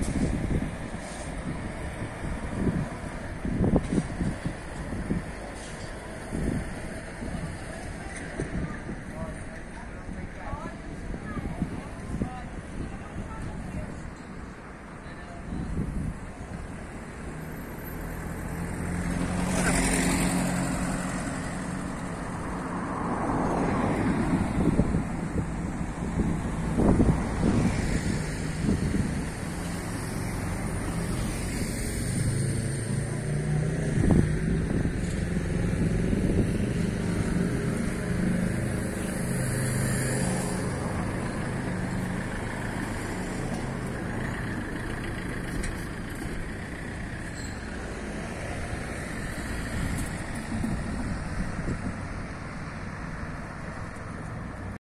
えっ?